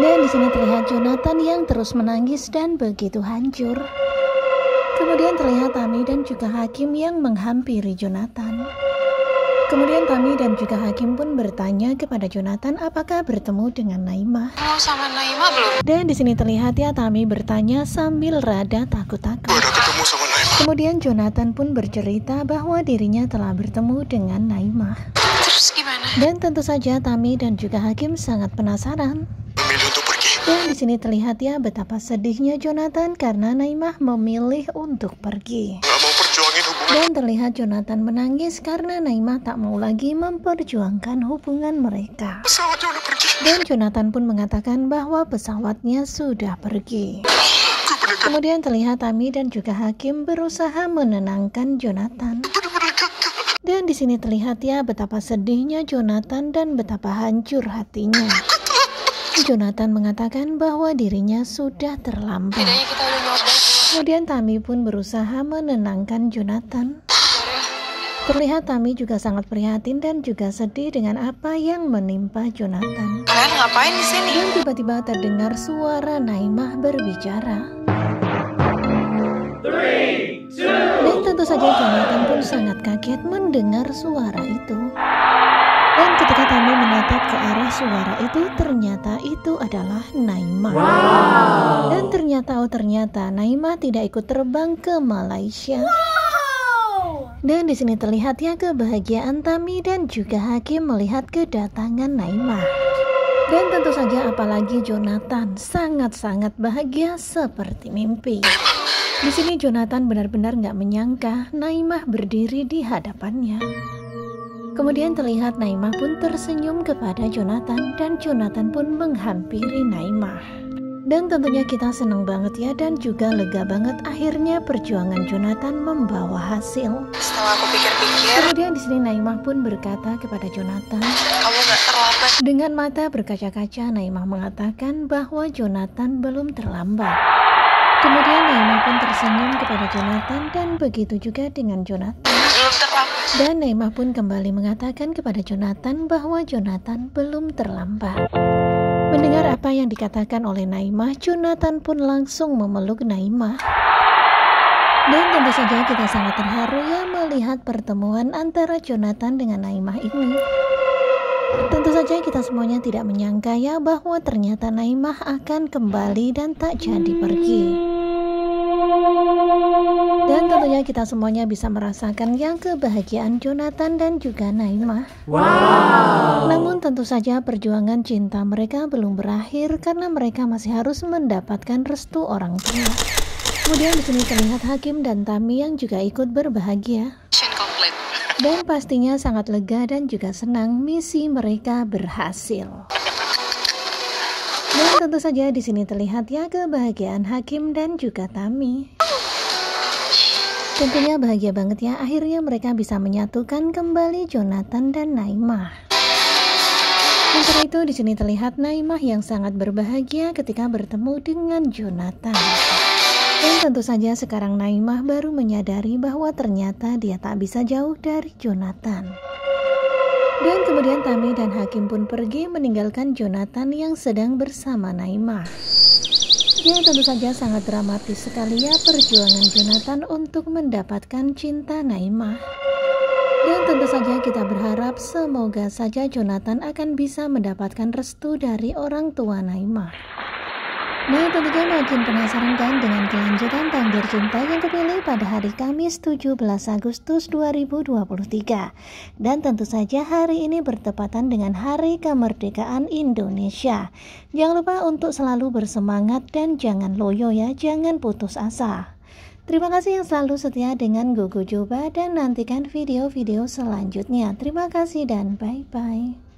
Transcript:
Dan di sini terlihat Jonathan yang terus menangis dan begitu hancur. Kemudian terlihat Tami dan juga Hakim yang menghampiri Jonathan. Kemudian Tami dan juga Hakim pun bertanya kepada Jonathan apakah bertemu dengan Naimah. Mau sama Naima belum? Dan di sini terlihat ya Tami bertanya sambil rada takut-takut. Udah ketemu sama Naima. Kemudian Jonathan pun bercerita bahwa dirinya telah bertemu dengan Naimah. Terus gimana? Dan tentu saja Tami dan juga Hakim sangat penasaran. Dan di sini terlihat ya betapa sedihnya Jonathan karena Naimah memilih untuk pergi. Dan terlihat Jonathan menangis karena Naimah tak mau lagi memperjuangkan hubungan mereka. Dan Jonathan pun mengatakan bahwa pesawatnya sudah pergi. Kemudian terlihat Tami dan juga Hakim berusaha menenangkan Jonathan. Dan di sini terlihat ya betapa sedihnya Jonathan dan betapa hancur hatinya. Jonathan mengatakan bahwa dirinya sudah terlambat. Kemudian Tami pun berusaha menenangkan Jonathan. Terlihat Tami juga sangat prihatin dan juga sedih dengan apa yang menimpa Jonathan. Kalian ngapain di sini? Dan tiba-tiba terdengar suara Naimah berbicara. Dan tentu saja Jonathan pun sangat kaget mendengar suara itu. Dan ketika Tami menatap ke arah suara itu, ternyata itu adalah Naimah. Dan ternyata, oh ternyata Naimah tidak ikut terbang ke Malaysia. Dan di sini terlihat ya kebahagiaan Tami dan juga Hakim melihat kedatangan Naimah. Dan tentu saja apalagi Jonathan sangat-sangat bahagia seperti mimpi. Di sini Jonathan benar-benar nggak menyangka Naimah berdiri di hadapannya. Kemudian terlihat Naimah pun tersenyum kepada Jonathan dan Jonathan pun menghampiri Naimah. Dan tentunya kita senang banget ya dan juga lega banget akhirnya perjuangan Jonathan membawa hasil. Setelah aku pikir-pikir, Kemudian di sini Naimah pun berkata kepada Jonathan, kamu gak terlambat. dengan mata berkaca-kaca Naimah mengatakan bahwa Jonathan belum terlambat. Kemudian Naimah pun tersenyum kepada Jonathan dan begitu juga dengan Jonathan. Belum terlambat. Dan Naimah pun kembali mengatakan kepada Jonathan bahwa Jonathan belum terlambat. Mendengar apa yang dikatakan oleh Naimah, Jonathan pun langsung memeluk Naimah. Dan tentu saja kita sangat terharu ya melihat pertemuan antara Jonathan dengan Naimah ini. Tentu saja kita semuanya tidak menyangka ya bahwa ternyata Naimah akan kembali dan tak jadi pergi. Dan tentunya kita semuanya bisa merasakan yang kebahagiaan Jonathan dan juga Naimah. Namun tentu saja perjuangan cinta mereka belum berakhir karena mereka masih harus mendapatkan restu orang tua. Kemudian di sini terlihat Hakim dan Tami yang juga ikut berbahagia. Dan pastinya sangat lega dan juga senang misi mereka berhasil. Dan tentu saja di sini terlihat ya kebahagiaan Hakim dan juga Tami. Tentunya bahagia banget ya akhirnya mereka bisa menyatukan kembali Jonathan dan Naimah. Sementara itu di sini terlihat Naimah yang sangat berbahagia ketika bertemu dengan Jonathan. Dan tentu saja sekarang Naimah baru menyadari bahwa ternyata dia tak bisa jauh dari Jonathan. Dan kemudian Tami dan Hakim pun pergi meninggalkan Jonathan yang sedang bersama Naimah. Ya tentu saja sangat dramatis sekali ya perjuangan Jonathan untuk mendapatkan cinta Naimah. Dan tentu saja kita berharap semoga saja Jonathan akan bisa mendapatkan restu dari orang tua Naimah. Nah tentunya makin penasaran kan dengan kelanjutan takdir cinta yang kepilih pada hari Kamis 17 Agustus 2023 Dan tentu saja hari ini bertepatan dengan hari kemerdekaan Indonesia. Jangan lupa untuk selalu bersemangat dan jangan loyo ya, jangan putus asa. Terima kasih yang selalu setia dengan Gogo Joba dan nantikan video-video selanjutnya. Terima kasih dan bye-bye